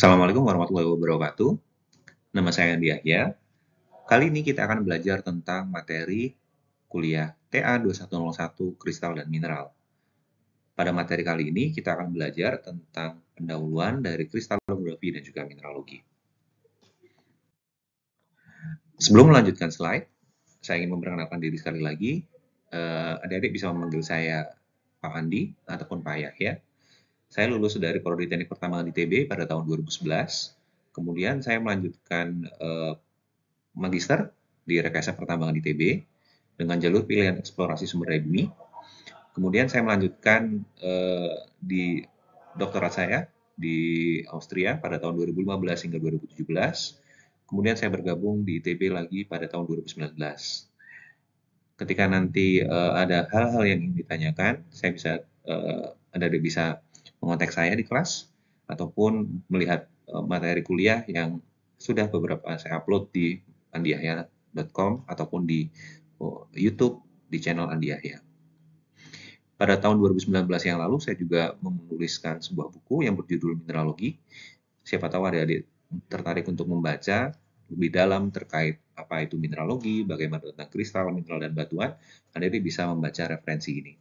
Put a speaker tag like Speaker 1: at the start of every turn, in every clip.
Speaker 1: Assalamualaikum warahmatullahi wabarakatuh. Nama saya Andi Yahya. Kali ini kita akan belajar tentang materi kuliah TA 2101 Kristal dan Mineral. Pada materi kali ini kita akan belajar tentang pendahuluan dari kristalografi dan juga mineralogi. Sebelum melanjutkan slide, saya ingin memperkenalkan diri sekali lagi. Uh, adik-adik bisa memanggil saya Pak Andi ataupun Pak Yahya. Saya lulus dari Prodi Teknik Pertambangan ITB pada tahun 2011. Kemudian saya melanjutkan uh, magister di Rekayasa Pertambangan ITB dengan jalur pilihan eksplorasi sumber daya bumi. Kemudian saya melanjutkan uh, di doktorat saya di Austria pada tahun 2015 hingga 2017. Kemudian saya bergabung di ITB lagi pada tahun 2019. Ketika nanti uh, ada hal-hal yang ingin ditanyakan, saya bisa uh, ada bisa mengontak saya di kelas ataupun melihat uh, materi kuliah yang sudah beberapa saya upload di andiahya.com ataupun di uh, YouTube di channel Andi Yahya. Pada tahun 2019 yang lalu saya juga menuliskan sebuah buku yang berjudul Mineralogi. Siapa tahu ada adik tertarik untuk membaca lebih dalam terkait apa itu mineralogi, bagaimana tentang kristal, mineral, dan batuan, Anda bisa membaca referensi ini.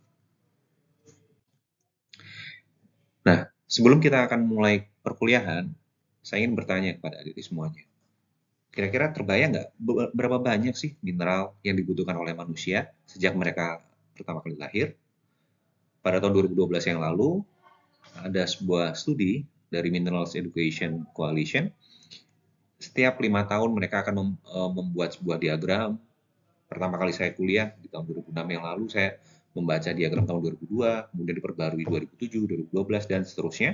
Speaker 1: Nah, sebelum kita akan mulai perkuliahan, saya ingin bertanya kepada adik-adik semuanya. Kira-kira terbayang nggak berapa banyak sih mineral yang dibutuhkan oleh manusia sejak mereka pertama kali lahir? Pada tahun 2012 yang lalu, ada sebuah studi dari Minerals Education Coalition. Setiap lima tahun mereka akan eh, membuat sebuah diagram. Pertama kali saya kuliah di tahun 2006 yang lalu, saya membaca diagram tahun 2002, kemudian diperbarui 2007, 2012, dan seterusnya.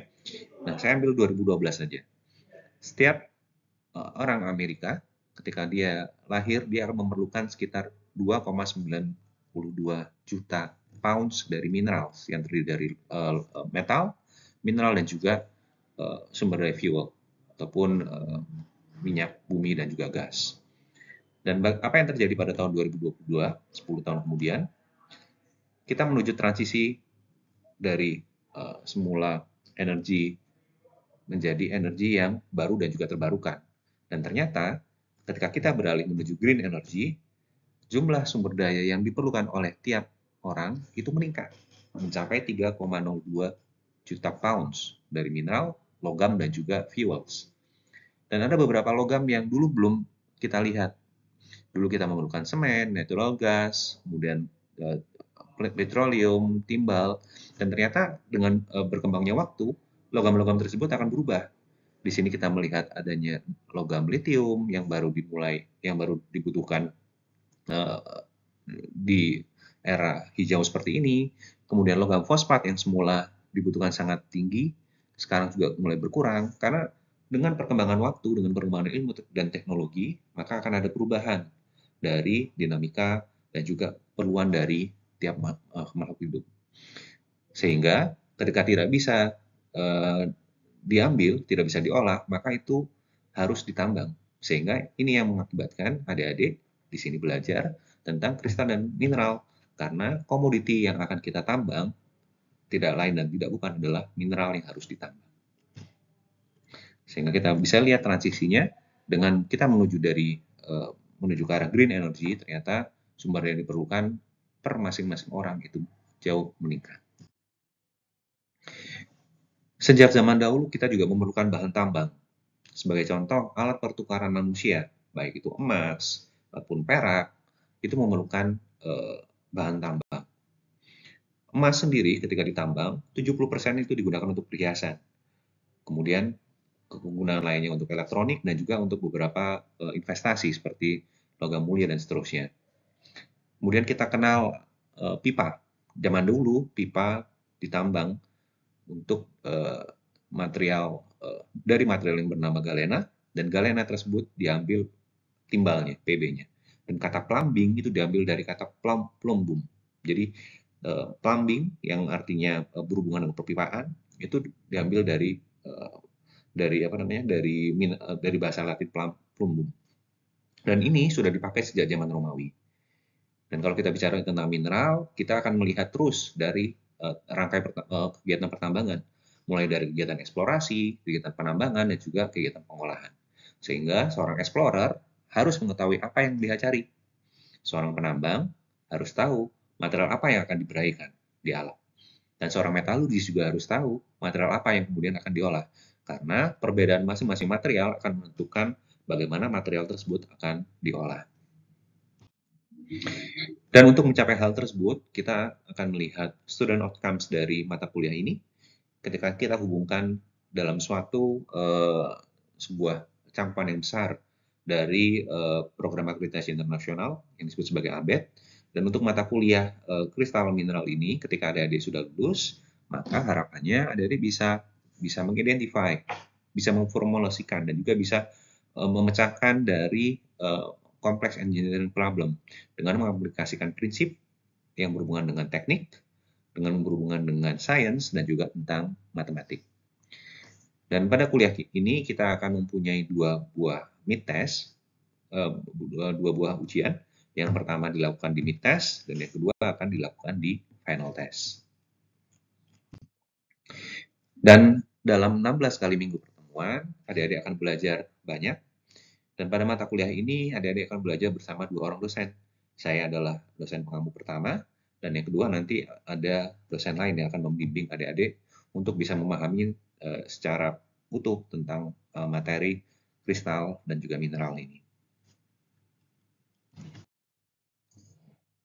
Speaker 1: Nah, saya ambil 2012 saja. Setiap uh, orang Amerika, ketika dia lahir, dia akan memerlukan sekitar 2,92 juta pounds dari mineral yang terdiri dari uh, metal, mineral, dan juga uh, sumber daya fuel, ataupun uh, minyak bumi dan juga gas. Dan apa yang terjadi pada tahun 2022, 10 tahun kemudian, kita menuju transisi dari uh, semula energi menjadi energi yang baru dan juga terbarukan. Dan ternyata ketika kita beralih menuju green energy, jumlah sumber daya yang diperlukan oleh tiap orang itu meningkat mencapai 3,02 juta pounds dari mineral, logam, dan juga fuels. Dan ada beberapa logam yang dulu belum kita lihat. Dulu kita memerlukan semen, natural gas, kemudian uh, petroleum, timbal, dan ternyata dengan uh, berkembangnya waktu, logam-logam tersebut akan berubah. Di sini kita melihat adanya logam litium yang baru dimulai, yang baru dibutuhkan uh, di era hijau seperti ini. Kemudian logam fosfat yang semula dibutuhkan sangat tinggi, sekarang juga mulai berkurang karena dengan perkembangan waktu, dengan perkembangan ilmu dan teknologi, maka akan ada perubahan dari dinamika dan juga perluan dari tiap uh, makhluk hidup. Sehingga ketika tidak bisa uh, diambil, tidak bisa diolah, maka itu harus ditambang. Sehingga ini yang mengakibatkan adik-adik di sini belajar tentang kristal dan mineral. Karena komoditi yang akan kita tambang tidak lain dan tidak bukan adalah mineral yang harus ditambang. Sehingga kita bisa lihat transisinya dengan kita menuju dari uh, menuju ke arah green energy, ternyata sumber yang diperlukan per masing-masing orang itu jauh meningkat. Sejak zaman dahulu kita juga memerlukan bahan tambang. Sebagai contoh, alat pertukaran manusia, baik itu emas ataupun perak, itu memerlukan eh, bahan tambang. Emas sendiri ketika ditambang, 70% itu digunakan untuk perhiasan. Kemudian kegunaan lainnya untuk elektronik dan juga untuk beberapa eh, investasi seperti logam mulia dan seterusnya. Kemudian kita kenal uh, pipa. Zaman dulu pipa ditambang untuk uh, material uh, dari material yang bernama galena dan galena tersebut diambil timbalnya PB-nya. Dan kata plumbing itu diambil dari kata plum, plumbum. Jadi uh, plumbing yang artinya uh, berhubungan dengan perpipaan itu diambil dari uh, dari apa namanya dari dari bahasa Latin plum, plumbum. Dan ini sudah dipakai sejak zaman Romawi. Dan kalau kita bicara tentang mineral, kita akan melihat terus dari uh, rangkai uh, kegiatan pertambangan mulai dari kegiatan eksplorasi, kegiatan penambangan, dan juga kegiatan pengolahan. Sehingga seorang explorer harus mengetahui apa yang dia cari. Seorang penambang harus tahu material apa yang akan diberahikan di alam. Dan seorang metalurgis juga harus tahu material apa yang kemudian akan diolah. Karena perbedaan masing-masing material akan menentukan bagaimana material tersebut akan diolah. Dan untuk mencapai hal tersebut, kita akan melihat student outcomes dari mata kuliah ini ketika kita hubungkan dalam suatu uh, sebuah cangkupan yang besar dari uh, program akreditasi internasional yang disebut sebagai ABET. Dan untuk mata kuliah uh, kristal mineral ini, ketika adik-adik sudah lulus, maka harapannya adik-adik bisa bisa mengidentify, bisa memformulasikan, dan juga bisa uh, memecahkan dari uh, complex engineering problem dengan mengaplikasikan prinsip yang berhubungan dengan teknik, dengan berhubungan dengan sains, dan juga tentang matematik. Dan pada kuliah ini kita akan mempunyai dua buah mid test, eh, dua buah ujian. Yang pertama dilakukan di mid test, dan yang kedua akan dilakukan di final test. Dan dalam 16 kali minggu pertemuan, adik-adik akan belajar banyak dan pada mata kuliah ini, adik-adik akan belajar bersama dua orang dosen. Saya adalah dosen pengampu pertama, dan yang kedua nanti ada dosen lain yang akan membimbing adik-adik untuk bisa memahami uh, secara utuh tentang uh, materi kristal dan juga mineral ini.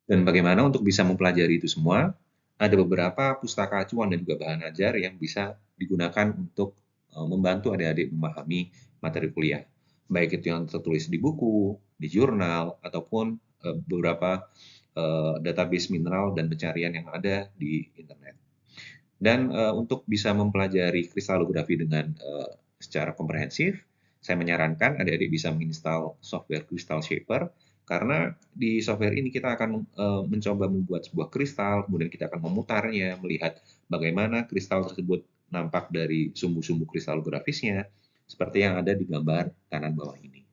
Speaker 1: Dan bagaimana untuk bisa mempelajari itu semua? Ada beberapa pustaka acuan dan juga bahan ajar yang bisa digunakan untuk uh, membantu adik-adik memahami materi kuliah baik itu yang tertulis di buku, di jurnal, ataupun uh, beberapa uh, database mineral dan pencarian yang ada di internet. Dan uh, untuk bisa mempelajari kristalografi dengan secara komprehensif, saya menyarankan adik-adik bisa menginstal software Crystal Shaper karena di software ini kita akan mencoba membuat sebuah kristal, kemudian kita akan memutarnya, melihat bagaimana kristal tersebut nampak dari sumbu-sumbu kristalografisnya, seperti yang ada di gambar kanan bawah ini.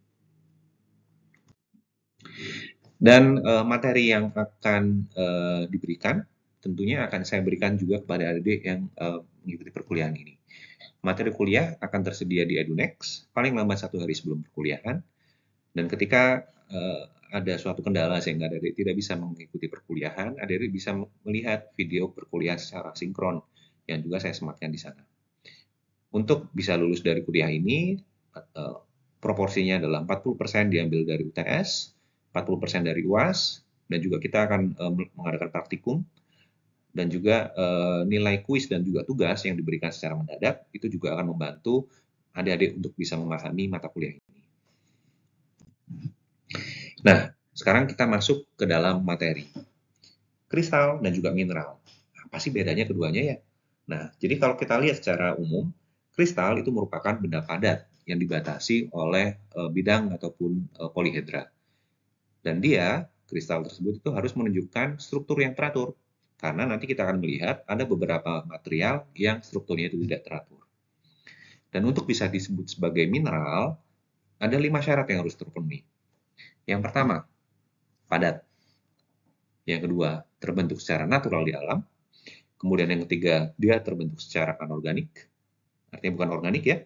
Speaker 1: Dan uh, materi yang akan uh, diberikan tentunya akan saya berikan juga kepada adik yang uh, mengikuti perkuliahan ini. Materi kuliah akan tersedia di EduNext paling lambat satu hari sebelum perkuliahan. Dan ketika ada suatu kendala sehingga adik tidak bisa mengikuti perkuliahan, adik bisa melihat video perkuliahan secara sinkron yang juga saya sematkan di sana. Untuk bisa lulus dari kuliah ini, eh, proporsinya adalah 40% diambil dari UTS, 40% dari UAS, dan juga kita akan eh, mengadakan praktikum, dan juga eh, nilai kuis dan juga tugas yang diberikan secara mendadak, itu juga akan membantu adik-adik untuk bisa memahami mata kuliah ini. Nah, sekarang kita masuk ke dalam materi. Kristal dan juga mineral. Apa sih bedanya keduanya ya? Nah, jadi kalau kita lihat secara umum, Kristal itu merupakan benda padat yang dibatasi oleh uh, bidang ataupun uh, polihedra. Dan dia, kristal tersebut itu harus menunjukkan struktur yang teratur. Karena nanti kita akan melihat ada beberapa material yang strukturnya itu tidak teratur. Dan untuk bisa disebut sebagai mineral, ada lima syarat yang harus terpenuhi. Yang pertama, padat. Yang kedua, terbentuk secara natural di alam. Kemudian yang ketiga, dia terbentuk secara anorganik artinya bukan organik ya.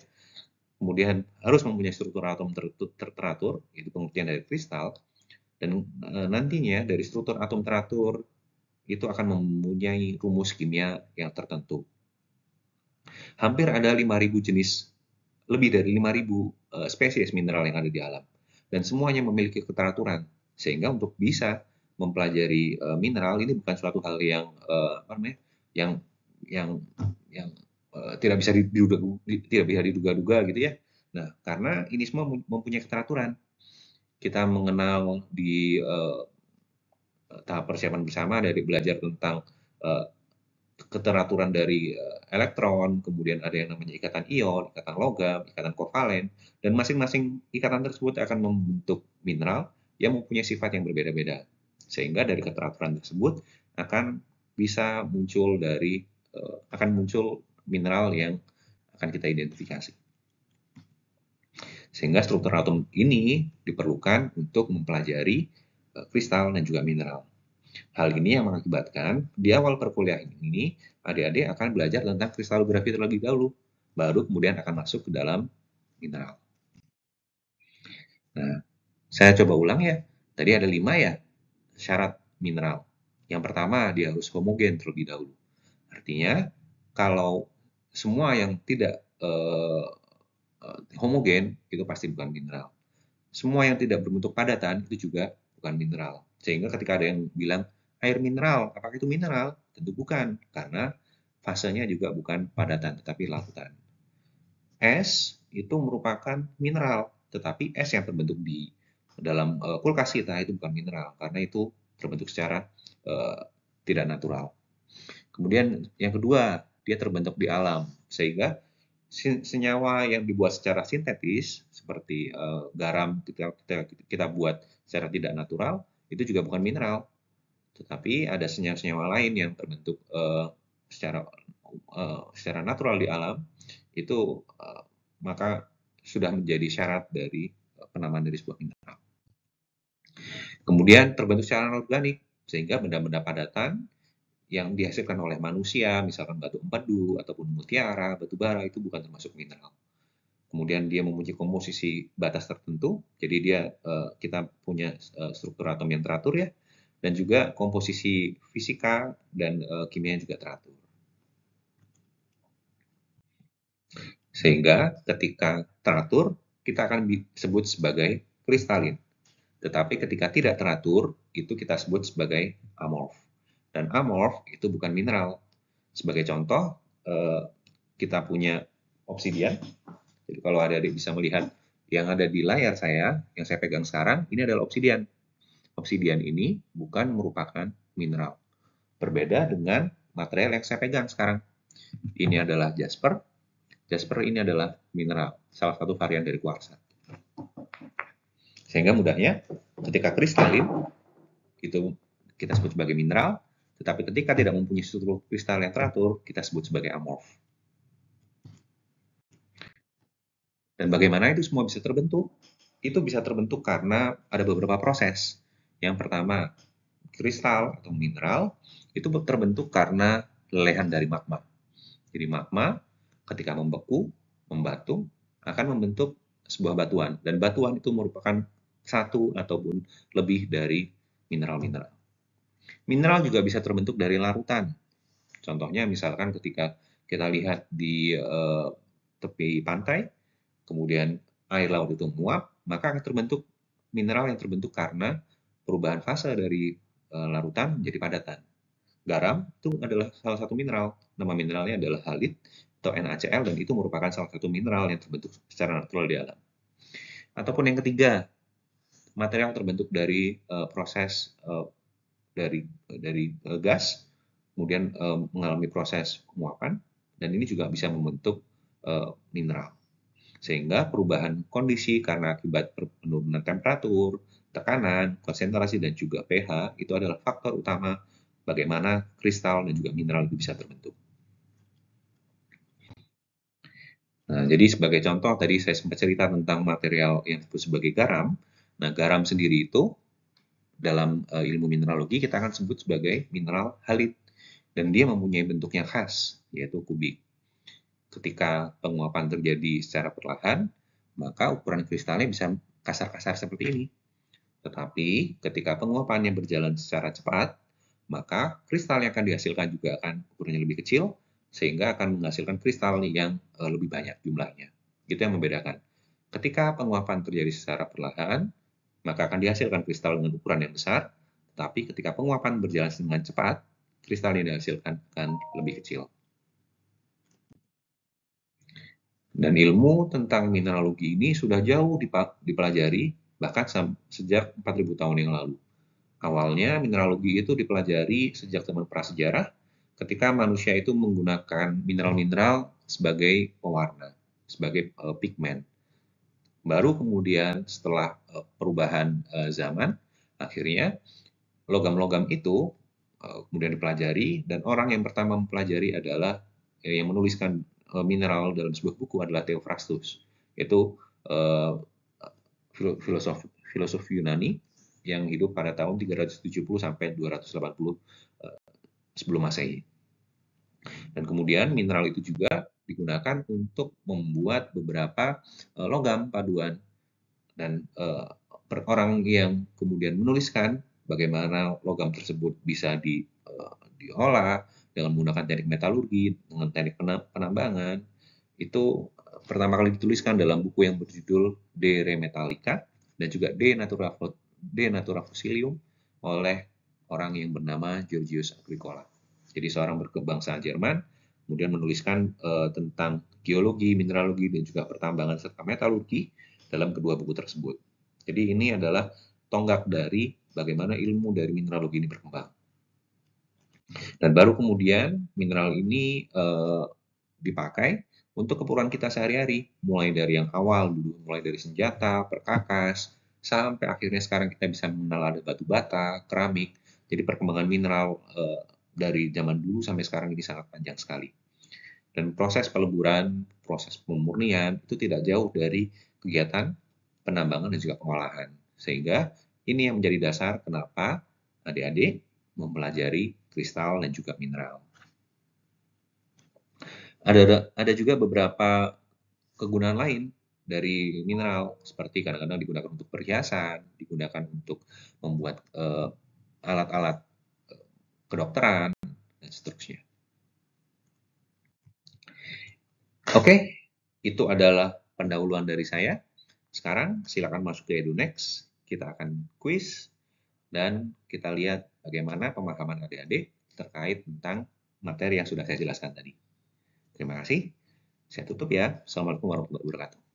Speaker 1: Kemudian harus mempunyai struktur atom ter teratur, itu pengertian dari kristal. Dan e, nantinya dari struktur atom teratur itu akan mempunyai rumus kimia yang tertentu. Hampir ada 5.000 jenis, lebih dari 5.000 e, spesies mineral yang ada di alam. Dan semuanya memiliki keteraturan. Sehingga untuk bisa mempelajari e, mineral ini bukan suatu hal yang apa namanya yang yang yang Eh, tidak bisa diduga tidak bisa diduga-duga gitu ya. Nah, karena ini semua mempunyai keteraturan. Kita mengenal di uh, tahap persiapan bersama dari belajar tentang uh, keteraturan dari uh, elektron, kemudian ada yang namanya ikatan ion, ikatan logam, ikatan kovalen, dan masing-masing ikatan tersebut akan membentuk mineral yang mempunyai sifat yang berbeda-beda. Sehingga dari keteraturan tersebut akan bisa muncul dari akan muncul mineral yang akan kita identifikasi. Sehingga struktur atom ini diperlukan untuk mempelajari uh, kristal dan juga mineral. Hal ini yang mengakibatkan di awal perkuliahan ini adik-adik akan belajar tentang kristalografi terlebih dahulu, baru kemudian akan masuk ke dalam mineral. Nah, saya coba ulang ya. Tadi ada lima ya syarat mineral. Yang pertama, dia harus homogen terlebih dahulu. Artinya, kalau semua yang tidak uh, homogen, itu pasti bukan mineral. Semua yang tidak berbentuk padatan, itu juga bukan mineral. Sehingga ketika ada yang bilang, air mineral, apakah itu mineral? Tentu bukan, karena fasenya juga bukan padatan, tetapi larutan. Es itu merupakan mineral, tetapi es yang terbentuk di dalam uh, kulkas kita itu bukan mineral, karena itu terbentuk secara uh, tidak natural. Kemudian yang kedua, dia terbentuk di alam, sehingga senyawa yang dibuat secara sintetis seperti uh, garam kita, kita kita buat secara tidak natural itu juga bukan mineral tetapi ada senyawa-senyawa lain yang terbentuk uh, secara uh, secara natural di alam itu uh, maka sudah menjadi syarat dari penamaan dari sebuah mineral. Kemudian terbentuk secara organik sehingga benda-benda padatan yang dihasilkan oleh manusia, misalkan batu empedu ataupun mutiara, batu bara itu bukan termasuk mineral. Kemudian dia mempunyai komposisi batas tertentu, jadi dia kita punya struktur atom yang teratur ya, dan juga komposisi fisika dan uh, kimia juga teratur. Sehingga ketika teratur, kita akan disebut sebagai kristalin. Tetapi ketika tidak teratur, itu kita sebut sebagai amorf. Dan amorf itu bukan mineral. Sebagai contoh, uh, kita punya obsidian. Jadi kalau adik-adik bisa melihat yang ada di layar saya, yang saya pegang sekarang, ini adalah obsidian obsidian ini bukan merupakan mineral. Berbeda dengan material yang saya pegang sekarang. Ini adalah jasper. Jasper ini adalah mineral, salah satu varian dari kuarsa. Sehingga mudahnya, ketika kristalin, itu kita sebut sebagai mineral, tetapi ketika tidak mempunyai struktur kristal yang teratur, kita sebut sebagai amorf. Dan bagaimana itu semua bisa terbentuk? Itu bisa terbentuk karena ada beberapa proses. Yang pertama, kristal atau mineral itu terbentuk karena lelehan dari magma. Jadi magma ketika membeku, membatu, akan membentuk sebuah batuan. Dan batuan itu merupakan satu ataupun lebih dari mineral-mineral. Mineral juga bisa terbentuk dari larutan. Contohnya misalkan ketika kita lihat di uh, tepi pantai, kemudian air laut itu menguap, maka akan terbentuk mineral yang terbentuk karena perubahan fase dari uh, larutan menjadi padatan. Garam itu adalah salah satu mineral. Nama mineralnya adalah halit atau NaCl dan itu merupakan salah satu mineral yang terbentuk secara natural di alam. Ataupun yang ketiga, material terbentuk dari uh, proses uh, dari dari uh, gas, kemudian uh, mengalami proses penguapan dan ini juga bisa membentuk mineral. Sehingga perubahan kondisi karena akibat penurunan temperatur, tekanan, konsentrasi, dan juga pH itu adalah faktor utama bagaimana kristal dan juga mineral itu bisa terbentuk. Nah, jadi sebagai contoh tadi saya sempat cerita tentang material yang disebut sebagai garam. Nah, garam sendiri itu dalam uh, ilmu mineralogi kita akan sebut sebagai mineral halit dan dia mempunyai bentuk yang khas yaitu kubik. Ketika penguapan terjadi secara perlahan, maka ukuran kristalnya bisa kasar-kasar seperti ini. Tetapi ketika penguapannya berjalan secara cepat, maka kristal yang akan dihasilkan juga akan ukurannya lebih kecil, sehingga akan menghasilkan kristal yang uh, lebih banyak jumlahnya. Itu yang membedakan. Ketika penguapan terjadi secara perlahan, maka akan dihasilkan kristal dengan ukuran yang besar, tetapi ketika penguapan berjalan dengan cepat, kristal yang dihasilkan akan lebih kecil. Dan ilmu tentang mineralogi ini sudah jauh dipelajari bahkan sejak 4000 tahun yang lalu. Awalnya mineralogi itu dipelajari sejak zaman prasejarah ketika manusia itu menggunakan mineral-mineral sebagai pewarna, sebagai uh, pigmen. Baru kemudian setelah uh, perubahan uh, zaman, akhirnya logam-logam itu uh, kemudian dipelajari dan orang yang pertama mempelajari adalah yang menuliskan mineral dalam sebuah buku adalah Theophrastus, yaitu filosof filosof Yunani yang hidup pada tahun 370 sampai 280 uh, sebelum Masehi. Dan kemudian mineral itu juga digunakan untuk membuat beberapa uh, logam paduan dan uh, orang yang kemudian menuliskan bagaimana logam tersebut bisa di, uh, diolah dengan menggunakan teknik metalurgi, dengan teknik penambangan, itu pertama kali dituliskan dalam buku yang berjudul De Re Metallica dan juga De Natura, De Natura Fossilium oleh orang yang bernama Georgius Agricola. Jadi seorang berkebangsaan Jerman, kemudian menuliskan uh, tentang geologi, mineralogi, dan juga pertambangan serta metalurgi dalam kedua buku tersebut. Jadi ini adalah tonggak dari bagaimana ilmu dari mineralogi ini berkembang. Dan baru kemudian mineral ini uh, dipakai untuk keperluan kita sehari-hari, mulai dari yang awal dulu, mulai dari senjata, perkakas, sampai akhirnya sekarang kita bisa mengenal ada batu bata, keramik. Jadi perkembangan mineral uh, dari zaman dulu sampai sekarang ini sangat panjang sekali. Dan proses peleburan, proses pemurnian itu tidak jauh dari kegiatan penambangan dan juga pengolahan. Sehingga ini yang menjadi dasar kenapa adik-adik mempelajari kristal dan juga mineral. Ada ada juga beberapa kegunaan lain dari mineral seperti kadang-kadang digunakan untuk perhiasan, digunakan untuk membuat uh, alat-alat uh, kedokteran dan seterusnya. Oke, okay, itu adalah pendahuluan dari saya. Sekarang silakan masuk ke EduNext. Kita akan quiz dan kita lihat bagaimana pemahaman adik-adik terkait tentang materi yang sudah saya jelaskan tadi. Terima kasih. Saya tutup ya. Assalamualaikum warahmatullahi wabarakatuh.